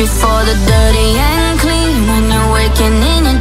you for the dirty and clean. When you're waking in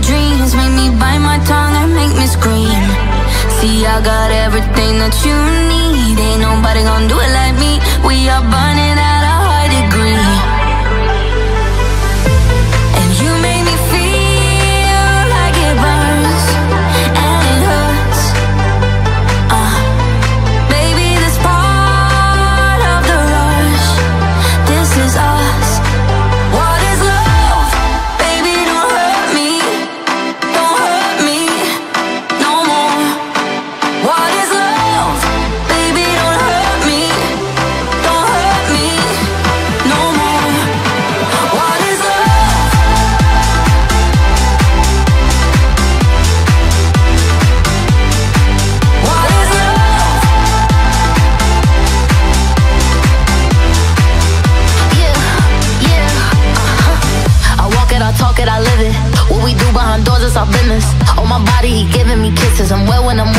our business. On my body, he giving me kisses. I'm wet when I'm